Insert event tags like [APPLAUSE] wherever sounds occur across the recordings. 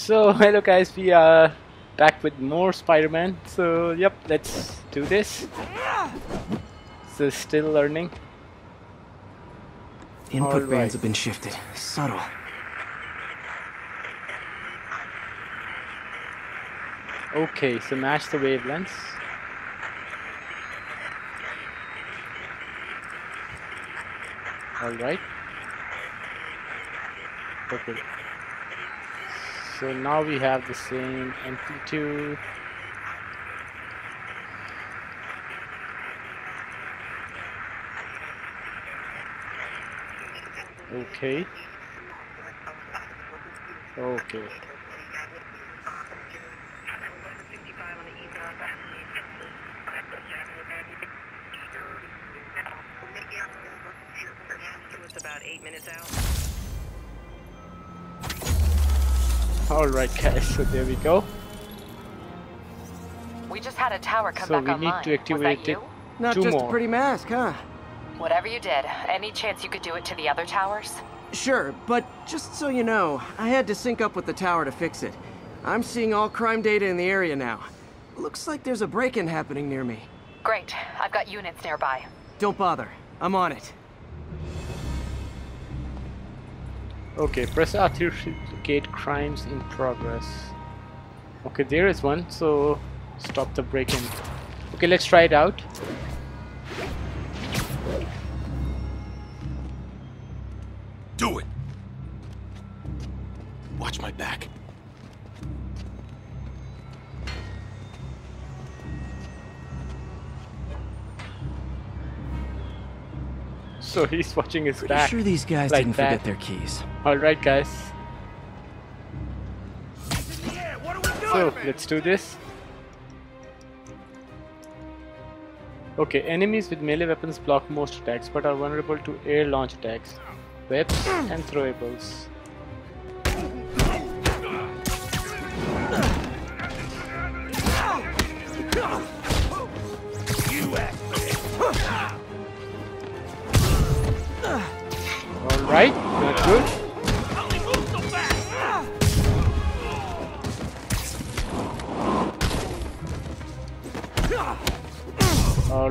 So, [LAUGHS] hello guys, we are back with more Spider-Man. So, yep, let's do this. So, still learning. Input Alright. bands have been shifted. Subtle. Okay, so match the wavelengths. Alright. Okay. So now we have the same amplitude. Okay. Okay. About eight minutes out. Alright guys, so there we go. We just had a tower come So back we online. need to activate Was it. Not Two just more. a pretty mask, huh? Whatever you did, any chance you could do it to the other towers? Sure, but just so you know, I had to sync up with the tower to fix it. I'm seeing all crime data in the area now. Looks like there's a break-in happening near me. Great, I've got units nearby. Don't bother. I'm on it. Okay, press R to indicate crimes in progress. Okay, there is one, so stop the break-in. Okay, let's try it out. So he's watching his Pretty back. sure these guys like didn't that. forget their keys. Alright guys. So let's do this. Okay, enemies with melee weapons block most attacks but are vulnerable to air launch attacks, webs and throwables.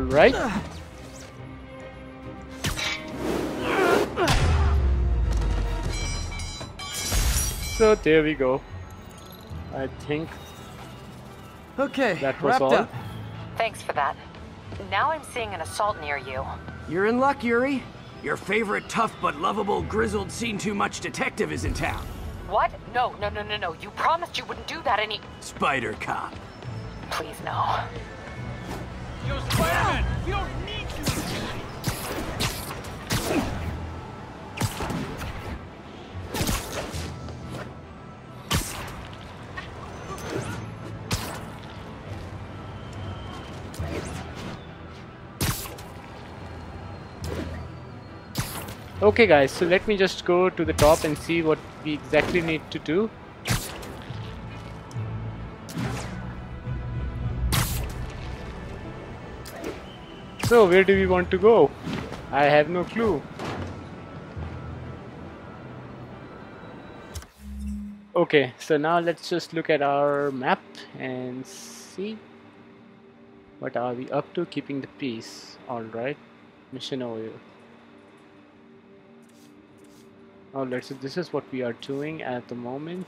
Alright. So there we go. I think Okay, That was wrapped all? up. Thanks for that. Now I'm seeing an assault near you. You're in luck, Yuri. Your favorite tough but lovable, grizzled, seen too much detective is in town. What? No, no, no, no, no. You promised you wouldn't do that any. Spider Cop. Please, no. Okay guys, so let me just go to the top and see what we exactly need to do. So where do we want to go? I have no clue. Okay, so now let's just look at our map and see what are we up to keeping the peace. Alright, mission oil. Alright, so this is what we are doing at the moment.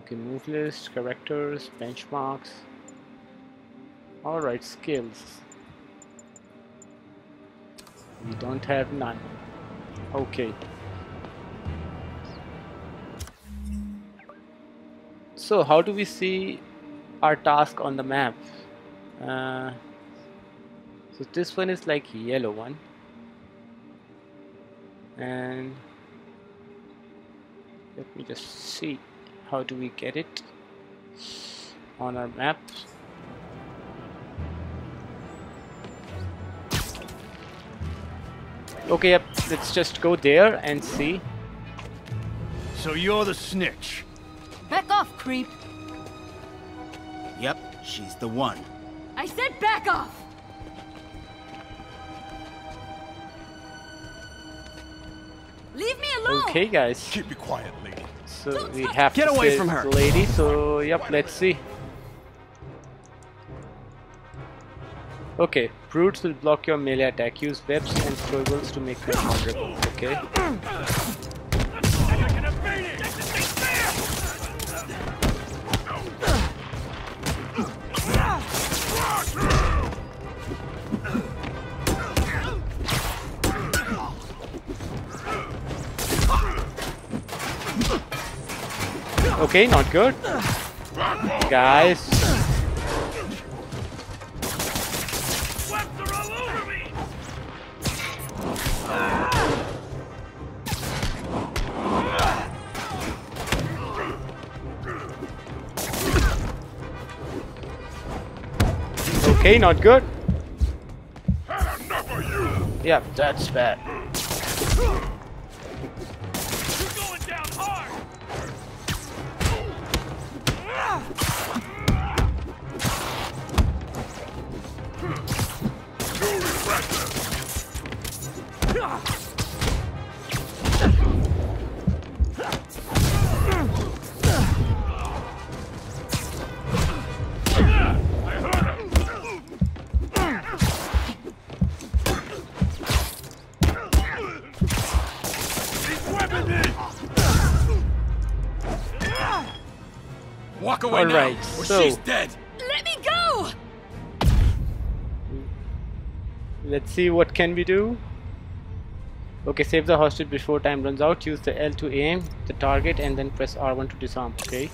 Okay, move list, characters, benchmarks. Alright, skills. We don't have none. Okay. So how do we see our task on the map? Uh, so this one is like yellow one and let me just see how do we get it on our map okay yep let's just go there and see So you're the snitch. Back off, creep. Yep, she's the one. I said back off! Leave me alone! okay guys Keep it quiet, ladies. So we have to Get to away from her. lady. So yep, let's see. Okay, brutes will block your melee attack. Use webs and to make them vulnerable. Okay. Okay, not good. Guys, Okay, not good. Yeah, that's bad. Walk away All now, right, or so- she's dead. Let me go! Let's see what can we do. Okay, save the hostage before time runs out. Use the L to aim the target and then press R1 to disarm. Okay.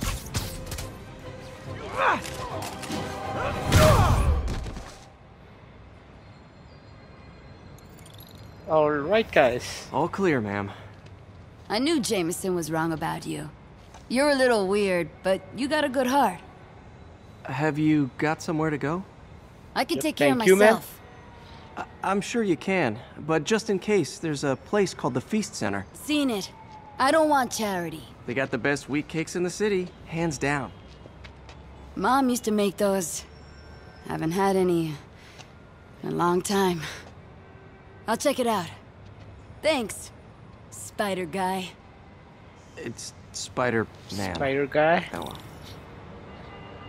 Alright guys. All clear, ma'am. I knew Jameson was wrong about you. You're a little weird, but you got a good heart. Have you got somewhere to go? I can Yep, take care of thank you, ma'am. myself. I- I'm sure you can, but just in case, there's a place called the Feast Center. Seen it. I don't want charity. They got the best wheat cakes in the city, hands down. Mom used to make those. Haven't had any in a long time. I'll check it out. Thanks, Spider Guy. It's Spider Man. Spider guy. Oh.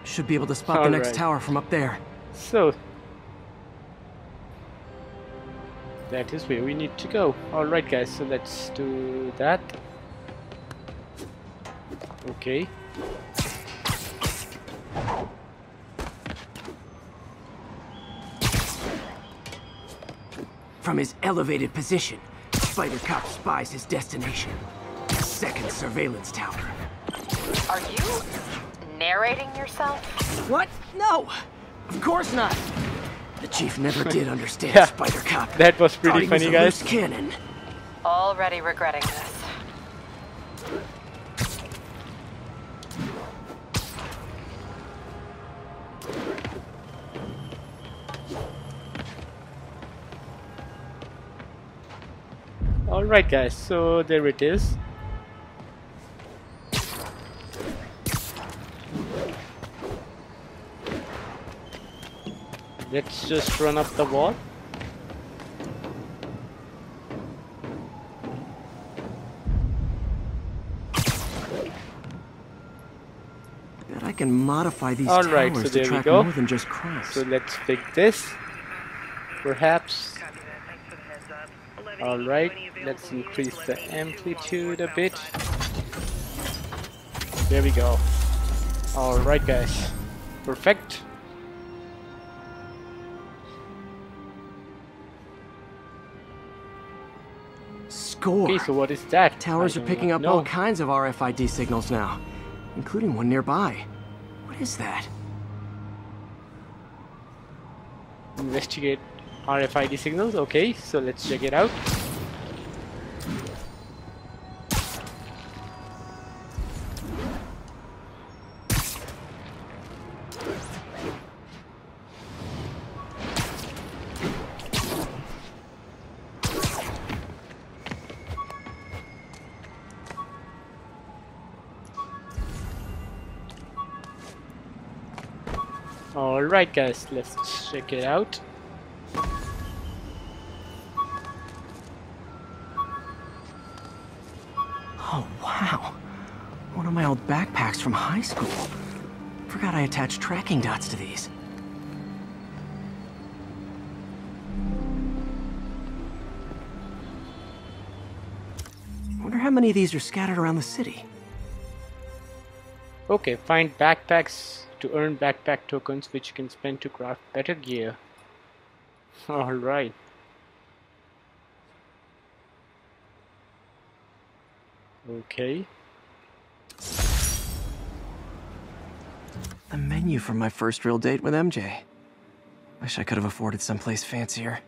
Should be able to spot the next Alright. tower from up there. So that is where we need to go. Alright guys, so let's do that. Okay. From his elevated position, Spider Cop spies his destination. The second surveillance tower. Are you narrating yourself? What? No! Of course not! The chief never [LAUGHS] did understand Yeah, Spider Cop. that was Thought pretty he was funny a guys. loose cannon. Already regretting this. Alright guys, so there it is. Let's just run up the wall. Bet I can modify these All right, towers so there to we track go. more than just crimes. So let's pick this. Perhaps. Copy that. Thanks for the heads up. 11 Alright, let's increase the amplitude a bit. There we go. Alright guys. Perfect. Score! Okay, so what is that? Towers are picking up know. all kinds of RFID signals now, including one nearby. What is that? Investigate RFID signals. Okay, so let's check it out. Alright guys, let's check it out. Oh, wow. One of my old backpacks from high school. Forgot I attached tracking dots to these. Wonder how many of these are scattered around the city. Okay, find backpacks to earn backpack tokens which you can spend to craft better gear. Alright. Okay. The menu from my first real date with MJ. Wish I could have afforded someplace fancier.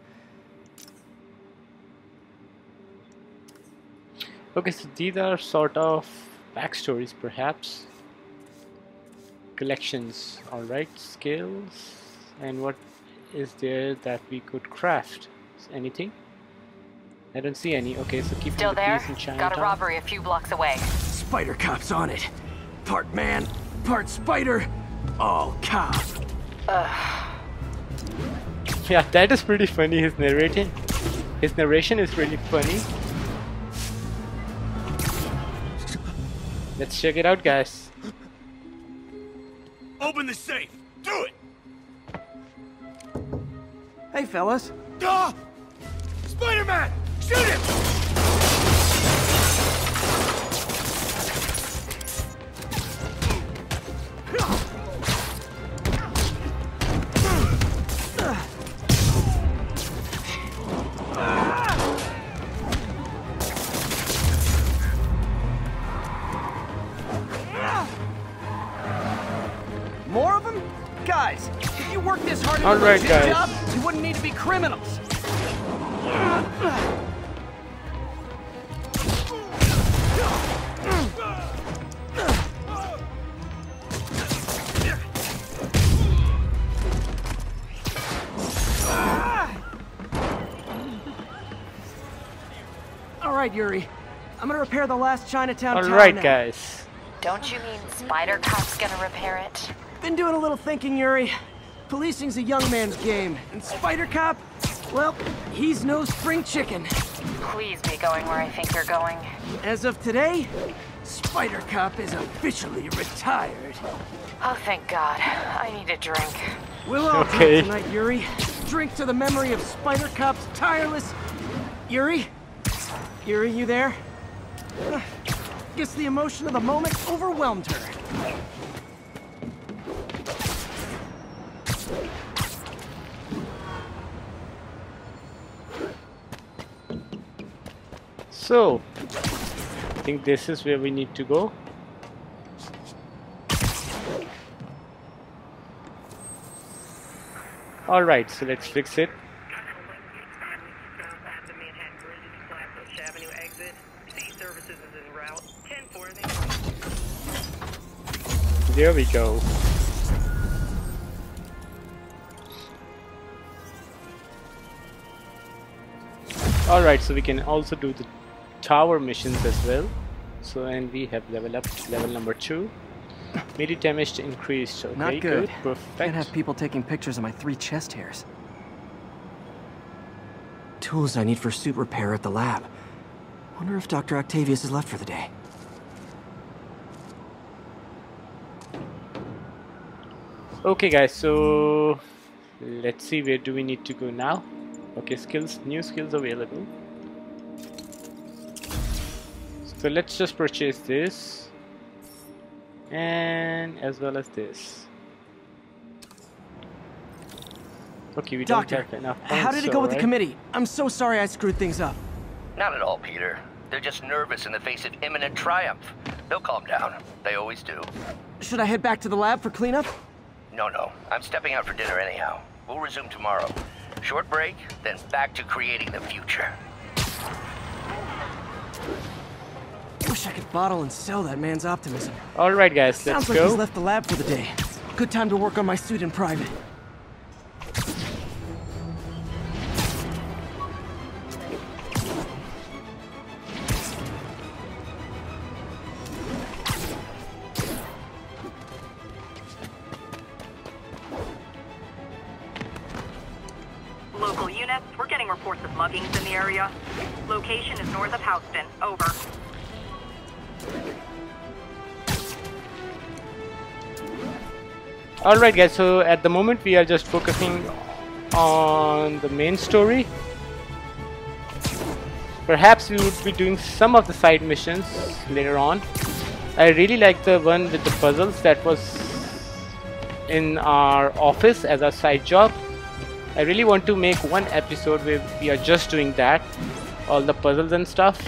Okay, so these are sort of backstories perhaps. Collections, alright, skills. And what is there that we could craft? Anything? I don't see any. Okay, so keep Still the there? peace in Got a robbery a few blocks away. Spider Cop's on it. Part man, part spider, all cop. [SIGHS] Yeah, that is pretty funny. His narrating, his narration is really funny. Let's check it out, guys. Open the safe! Do it! Hey, fellas. Ah! Spider-Man! Shoot him! All a right, legit guys. job, you wouldn't need to be criminals. All right, Yuri. I'm gonna repair the last Chinatown tower Alright, now. guys. Don't you mean Spider Cop's gonna repair it? Been doing a little thinking, Yuri. Policing's a young man's game, and Spider Cop, well, he's no spring chicken. Please be going where I think you're going. As of today, Spider Cop is officially retired. Oh, thank God. I need a drink. We'll all Okay. drink tonight, Yuri. Drink to the memory of Spider Cop's tireless. Yuri? Yuri, you there? Guess the emotion of the moment overwhelmed her. So, I think this is where we need to go. Alright, so let's fix it. At the Manhattan Bridge at Flatbush Avenue exit. Sea services is en route. 10 4 There we go. Alright, so we can also do the tower missions as well. So, and we have level up level number 2. Melee damage increased. Okay, Not good. Perfect. Can't have people taking pictures of my three chest hairs. Tools I need for suit repair at the lab. Wonder if Dr. Octavius is left for the day. Okay guys, so let's see where do we need to go now. Okay, skills, new skills available. So let's just purchase this and as well as this. Okay, we Doctor, don't have enough points. how did it go with the committee? I'm so sorry I screwed things up. Not at all, Peter. They're just nervous in the face of imminent triumph. They'll calm down. They always do. Should I head back to the lab for cleanup? No, no. I'm stepping out for dinner anyhow. We'll resume tomorrow. Short break, then back to creating the future. Wish I could bottle and sell that man's optimism. Alright guys, Sounds let's like go. he's left the lab for the day. Good time to work on my suit in private. Alright guys, so at the moment we are just focusing on the main story. Perhaps we would be doing some of the side missions later on. I really like the one with the puzzles that was in our office as a side job. I really want to make one episode where we are just doing that, all the puzzles and stuff.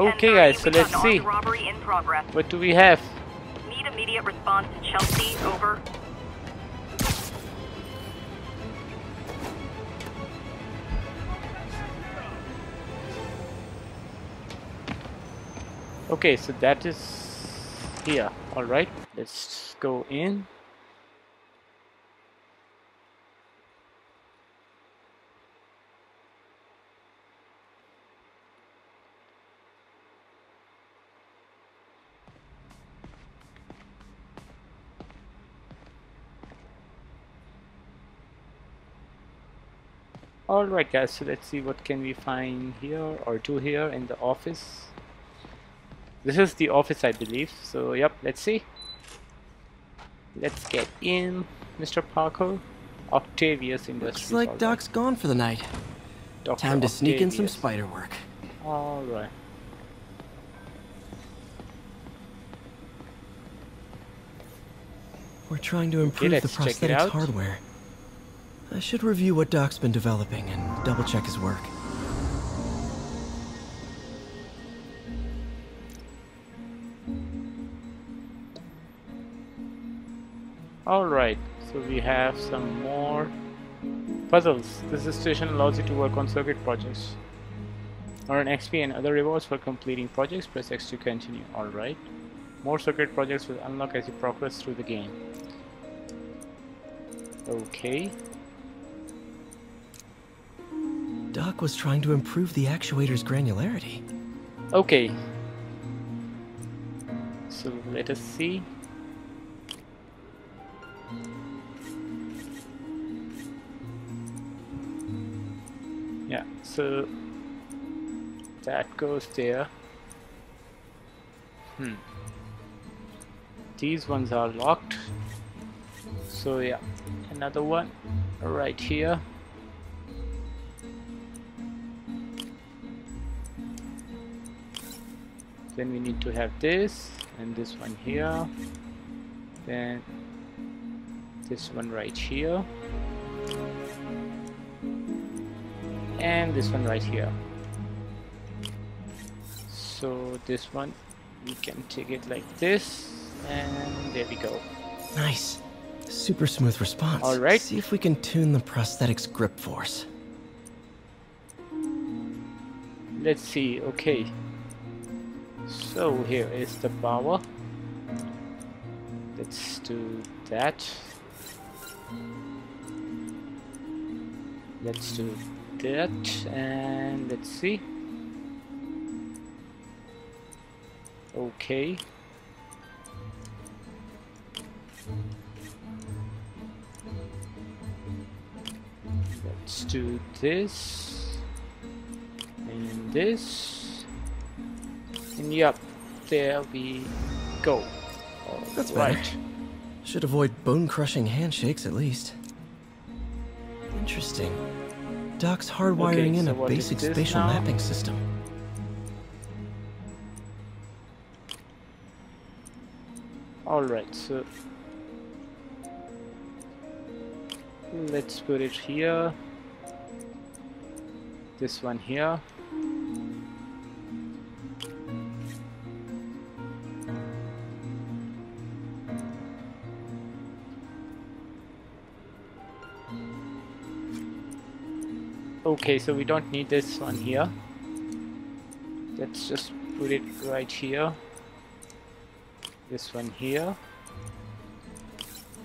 Okay guys, so let's see. robbery in progress. What do we have? Need immediate response to Chelsea. Over. Okay, so that is here. Alright, let's go in. Alright guys, so let's see what can we find here or do here in the office. This is the office, I believe. So, yep, let's see. Let's get in, Mr. Parker. Octavius Industries. Looks like. Doc's gone for the night. Dr. Time to sneak in some spider work. Alright. We're trying to improve the check it prosthetics hardware. I should review what Doc's been developing and double check his work. Alright, so we have some more puzzles. This station allows you to work on circuit projects. Earn XP and other rewards for completing projects. Press X to continue. Alright. More circuit projects will unlock as you progress through the game. Okay. Doc was trying to improve the actuator's granularity. Okay. So let us see. Yeah, so that goes there. Hmm. These ones are locked. So yeah, another one right here. Then we need to have this and this one here then this one right here and this one right here so this one we can take it like this and there we go Nice. Super smooth response. All right. See if we can tune the prosthetics grip force. let's see okay so here is the power. Let's do that. Let's do that and let's see. Okay. Let's do this and this and yep there we go That's right. better. Should avoid bone crushing handshakes at least. Interesting. Doc's hardwiring Okay, in so a basic spatial now? mapping system. Alright, so let's put it here. This one here. Okay, so we don't need this one here. Let's just put it right here. This one here.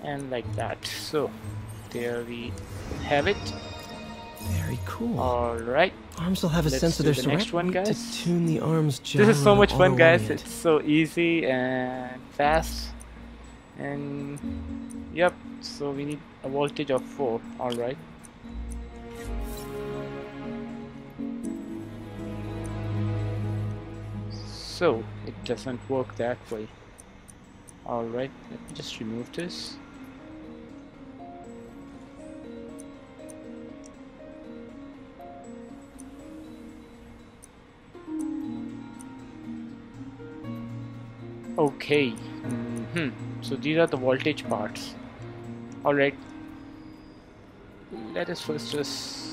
And like that. So there we have it. Very cool. all right arms will have a let's sense of their the next one, to tune the arms this is so much fun guys. auto-orient. it's so easy and fast. And yep. So we need a voltage of 4 all so it doesn't work that way. Alright let me just remove this. Okay mm -hmm. so these are the voltage parts. Alright. Let us first just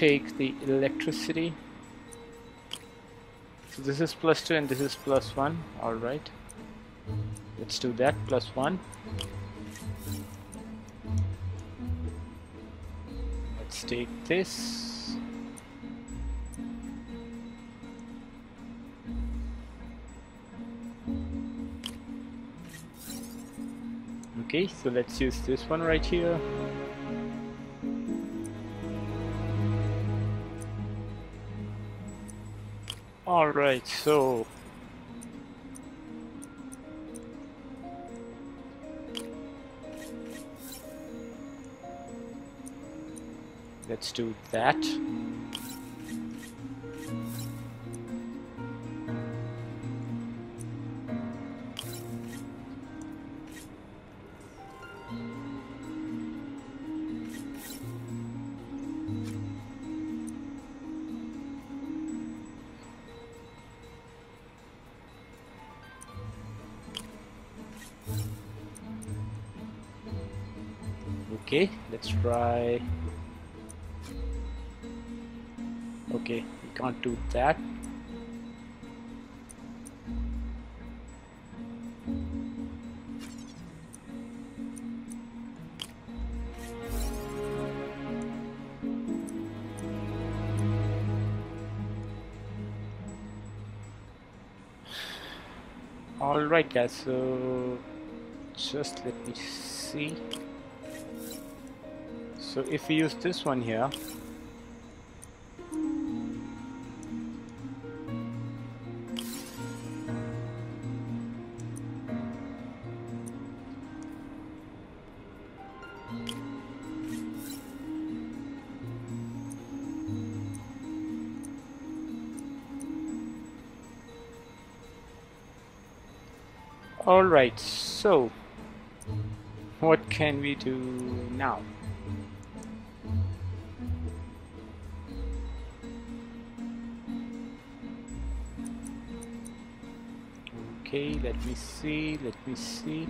take the electricity. So this is plus 2 and this is plus 1 alright let's do that plus 1 let's take this. Okay so let's use this one right here Alright, so... Let's do that. Try. Okay we can't do that. Alright guys, so just let me see so if we use this one here Alright, so what can we do now? Okay let me see let me see.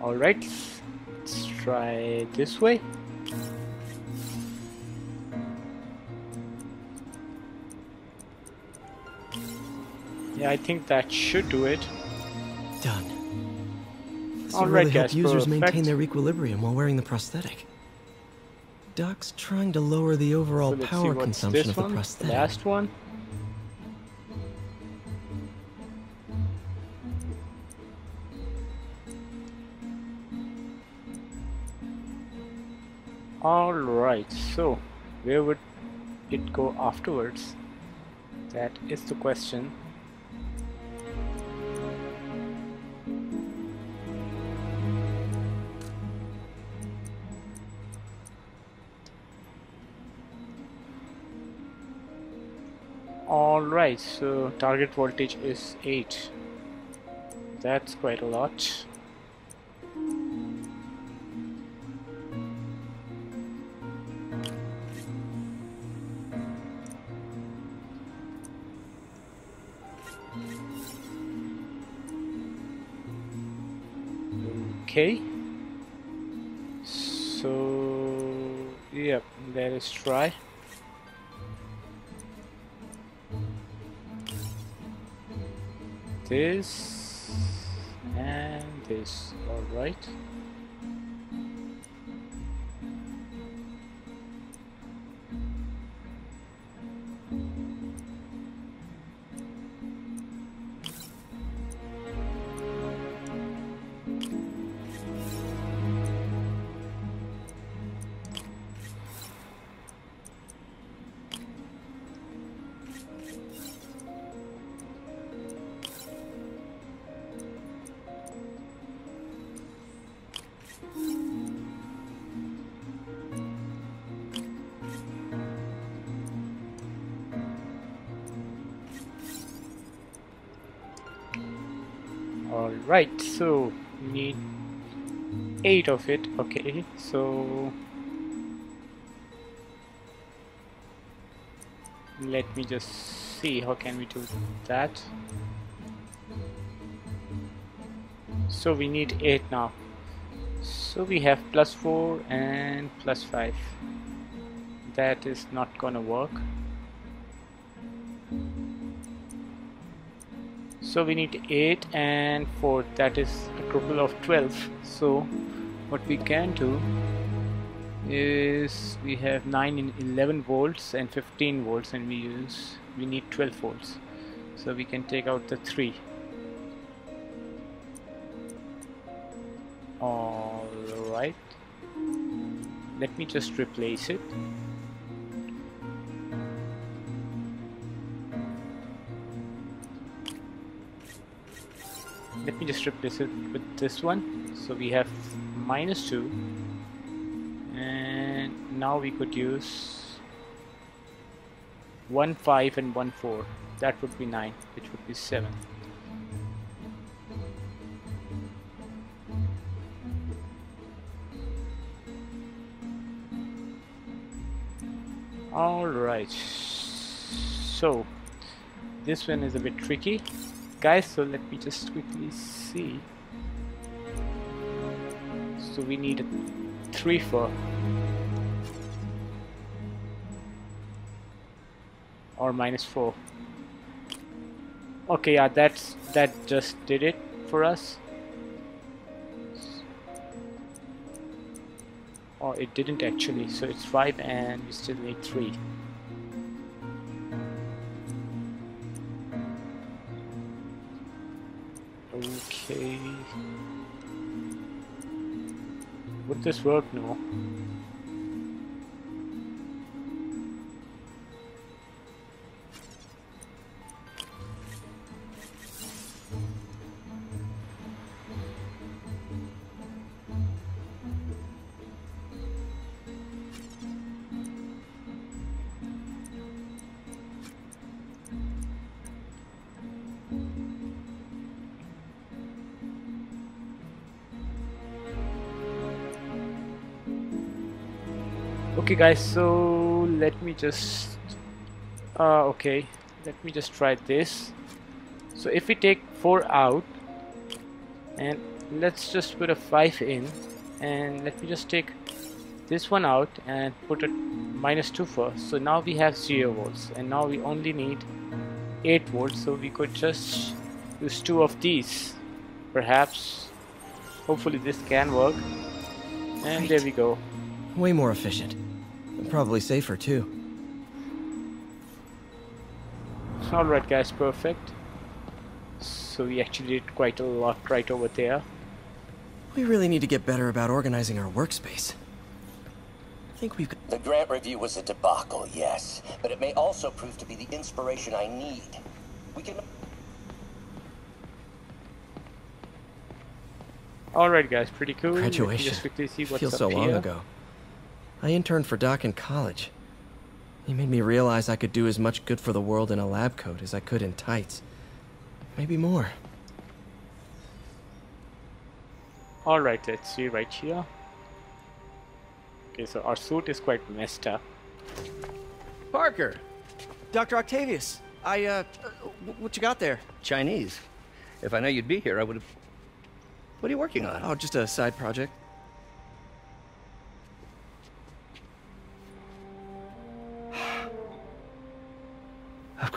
All right let's try this way I think that should do it. Done. This All will right, really help guys, users maintain their equilibrium while wearing the prosthetic. Doc's trying to lower the overall So let's see power consumption of the one, the prosthetic. last one. Alright, so where would it go afterwards? That is the question. Alright, so target voltage is 8. That's quite a lot. Okay. So, yep, let us try. This and this, alright. right so we need eight of it okay so let me just see how can we do that? So we need 8 now. So we have plus 4 and plus 5 that is not gonna work so we need 8 and 4 that is a total of 12 so what we can do is we have 9 in 11 volts and 15 volts and we use we need 12 volts. So we can take out the 3 alright let me just replace it let me just replace it with this one. So we have minus 2 and now we could use 1 5 and 1 4 that would be 9 which would be 7 alright so this one is a bit tricky guys so let me just quickly see. So we need a 3 for or minus 4 okay yeah that's that just did it for us. Oh it didn't actually so it's 5 and we still need 3 this work no okay guys so let me just uh, okay let me just try this. So if we take 4 out and let's just put a 5 in and let me just take this one out and put a minus 2 first so now we have 0 volts and now we only need 8 volts so we could just use two of these. Perhaps hopefully this can work. And Right. there we go. Way more efficient. And probably safer, too. Alright guys, perfect. So we actually did quite a lot right over there. We really need to get better about organizing our workspace. I think we've got... The grant review was a debacle, yes, but it may also prove to be the inspiration I need. We can. Alright guys, pretty cool. Graduation. Just quickly see what's Feels up so long here. ago. I interned for Doc in college. He made me realize I could do as much good for the world in a lab coat as I could in tights. Maybe more. Alright, let's see right here. Okay, so our suit is quite messed up. Parker! Dr. Octavius! I, uh, what you got there? Chinese. If I know you'd be here, I would have. What are you working on? Oh, just a side project.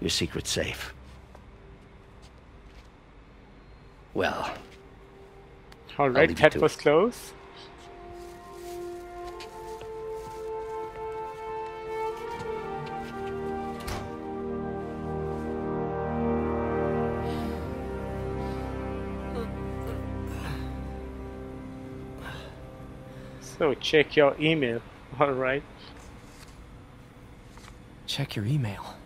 Your secret's safe. Well. Alright, that was close. So check your email, alright? Check your email.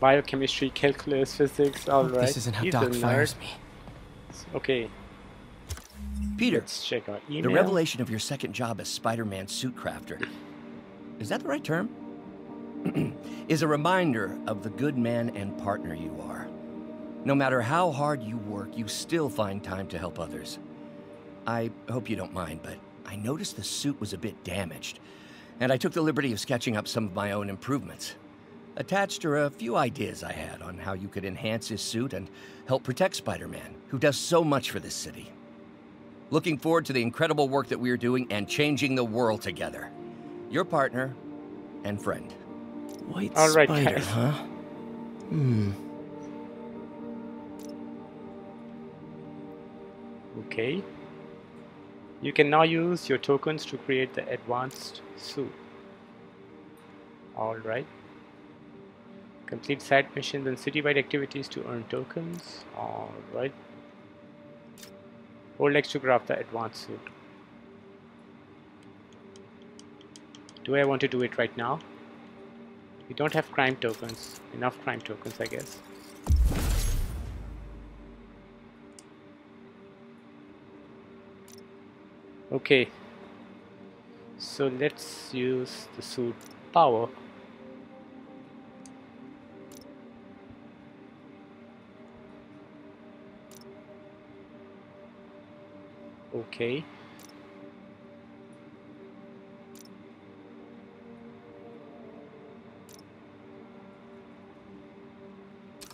Biochemistry, calculus, physics, alright. This isn't how He's Doc fires me. Okay, Peter, let's check our email. the revelation of your second job as Spider-Man suit crafter. Is that the right term? [CLEARS THROAT] is a reminder of the good man and partner you are. No matter how hard you work, you still find time to help others. I hope you don't mind, but I noticed the suit was a bit damaged, and I took the liberty of sketching up some of my own improvements. Attached are a few ideas I had on how you could enhance his suit and help protect Spider-Man, who does so much for this city. Looking forward to the incredible work that we are doing and changing the world together. Your partner and friend. White All right, spider, guys. huh? Hmm. Okay. You can now use your tokens to create the advanced suit. Alright. Complete side missions and citywide activities to earn tokens. Alright. Hold X to craft the advanced suit. Do I want to do it right now? We don't have crime tokens. Enough crime tokens, I guess. Okay. So let's use the suit power. Okay.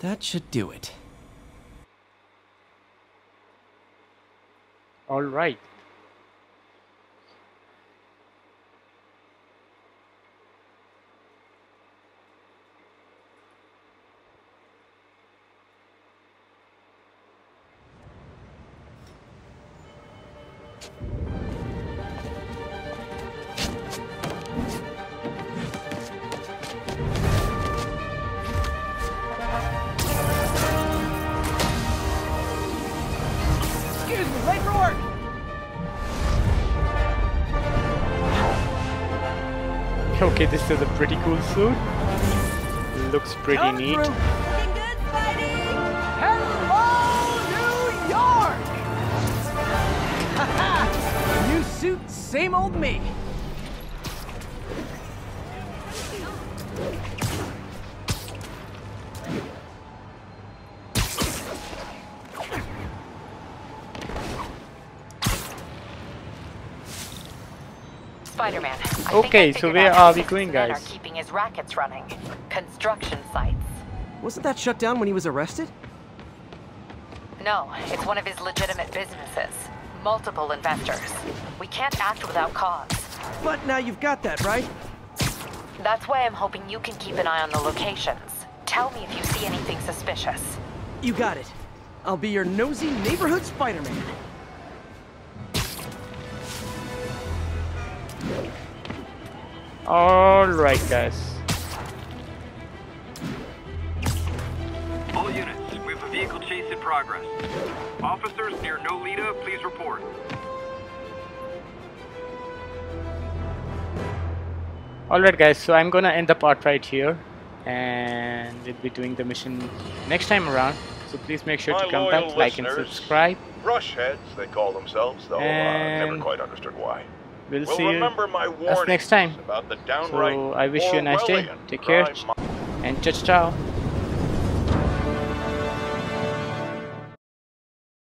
That should do it. All right. Okay, this is a pretty cool suit. Looks pretty Coming neat. through. Hello, New York! [LAUGHS] New suit, same old me. I Okay, so where are we six going, men guys? Are keeping his rackets running. Construction sites. Wasn't that shut down when he was arrested? No, it's one of his legitimate businesses. Multiple investors. We can't act without cause. But now you've got that, right? That's why I'm hoping you can keep an eye on the locations. Tell me if you see anything suspicious. You got it. I'll be your nosy neighborhood Spider-Man. All right, guys. All units, we have a vehicle chase in progress. Officers near Nolita, please report. All right, guys. So I'm gonna end the part right here, and we'll be doing the mission next time around. So please make sure My to come loyal back, like, and subscribe. Rush heads, they call themselves, though uh, never quite understood why. We'll Well, see you remember my us next time. So I wish you a nice day. Take care, and ciao ciao.